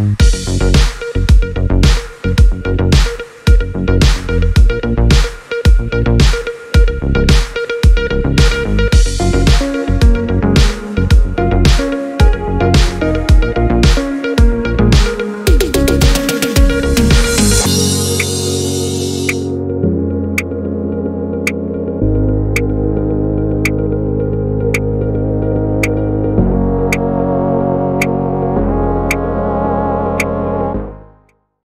sound.